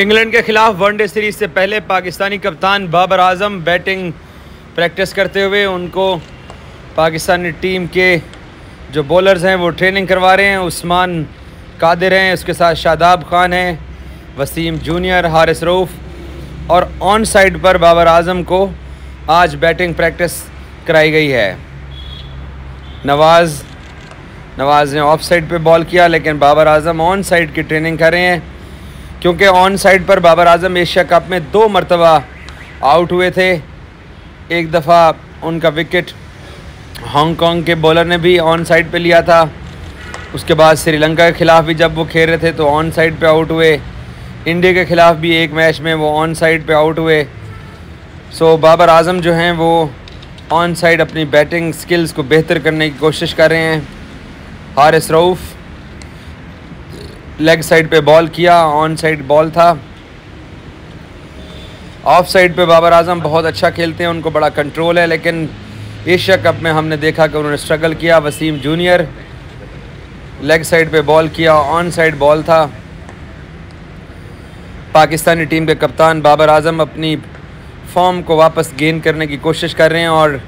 England के खिलाफ one day series से पहले पाकिस्तानी कप्तान बाबर आज़म बैटिंग प्रैक्टिस करते हुए उनको पाकिस्तानी टीम के जो बॉलर्स हैं, वो ट्रेनिंग करवा रहे हैं। उस्मान कादिर हैं, उसके साथ शादाब खान हैं, वसीम जूनियर हारिस रऊफ़। और ऑन साइड पर बाबर आज़म को आज बैटिंग प्रैक्टिस कराई गई है। नवाज़ नवाज़ ने ऑफ़ साइड पर बॉल किया, लेकिन बाबर आज़म ऑन साइड की ट्रेनिंग कर रहे हैं। क्योंकि ऑन साइड पर बाबर आज़म एशिया कप में दो मरतबा आउट हुए थे। एक दफ़ा उनका विकेट हांगकांग के बॉलर ने भी ऑन साइड पे लिया था। उसके बाद श्रीलंका के ख़िलाफ़ भी जब वो खेल रहे थे तो ऑन साइड पे आउट हुए। इंडिया के ख़िलाफ़ भी एक मैच में वो ऑन साइड पे आउट हुए। सो बाबर आज़म जो हैं, वो ऑन साइड अपनी बैटिंग स्किल्स को बेहतर करने की कोशिश कर रहे हैं। हारिस रऊफ़ लेग साइड पे बॉल किया ऑन साइड बॉल था। ऑफ़ साइड पे बाबर आज़म बहुत अच्छा खेलते हैं, उनको बड़ा कंट्रोल है, लेकिन एशिया कप में हमने देखा कि उन्होंने स्ट्रगल किया, वसीम जूनियर लेग साइड पे बॉल किया ऑन साइड बॉल था। पाकिस्तानी टीम के कप्तान बाबर आज़म अपनी फॉर्म को वापस गेन करने की कोशिश कर रहे हैं और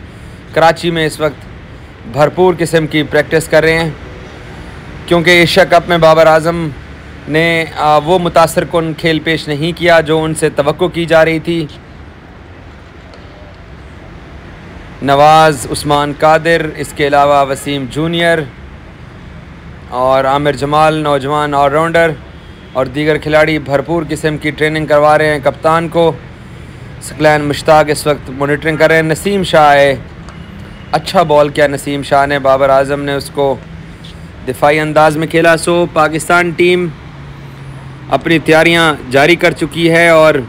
कराची में इस वक्त भरपूर किस्म की प्रैक्टिस कर रहे हैं, क्योंकि एशिया कप में बाबर आज़म ने वो मुतासर कन खेल पेश नहीं किया जो उनसे तो की जा रही थी। नवाज़ उस्मान कादिर, इसके अलावा वसीम जूनियर और आमिर जमाल, नौजवान ऑलराउंडर और दीगर खिलाड़ी भरपूर किस्म की ट्रेनिंग करवा रहे हैं कप्तान को। सकलैन मुश्ताक इस वक्त मॉनिटरिंग कर रहे हैं। नसीम शाह है। अच्छा बॉल किया नसीम शाह ने। बाबर आज़म ने उसको दिफाई अंदाज में खेला। सो पाकिस्तान टीम अपनी तैयारियाँ जारी कर चुकी है और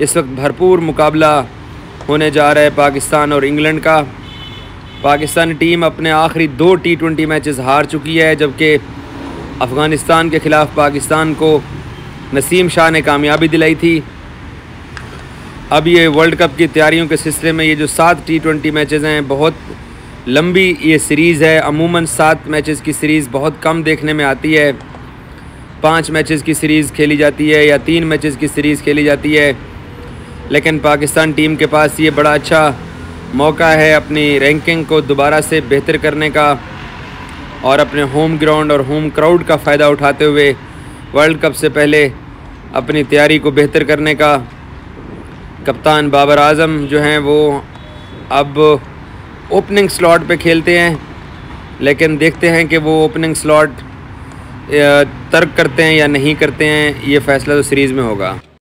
इस वक्त भरपूर मुकाबला होने जा रहा है पाकिस्तान और इंग्लैंड का। पाकिस्तानी टीम अपने आखिरी दो टी ट्वेंटी मैचेस हार चुकी है, जबकि अफ़गानिस्तान के ख़िलाफ़ पाकिस्तान को नसीम शाह ने कामयाबी दिलाई थी। अब ये वर्ल्ड कप की तैयारियों के सिलसिले में ये जो सात टी ट्वेंटी मैचेज़ हैं, बहुत लंबी ये सीरीज़ है। अमूमन सात मैचेस की सीरीज़ बहुत कम देखने में आती है। पाँच मैचेस की सीरीज़ खेली जाती है या तीन मैचेस की सीरीज़ खेली जाती है। लेकिन पाकिस्तान टीम के पास ये बड़ा अच्छा मौका है अपनी रैंकिंग को दोबारा से बेहतर करने का और अपने होम ग्राउंड और होम क्राउड का फ़ायदा उठाते हुए वर्ल्ड कप से पहले अपनी तैयारी को बेहतर करने का। कप्तान बाबर आज़म जो हैं वो अब ओपनिंग स्लॉट पे खेलते हैं, लेकिन देखते हैं कि वो ओपनिंग स्लॉट तर्क करते हैं या नहीं करते हैं ये फ़ैसला तो सीरीज़ में होगा।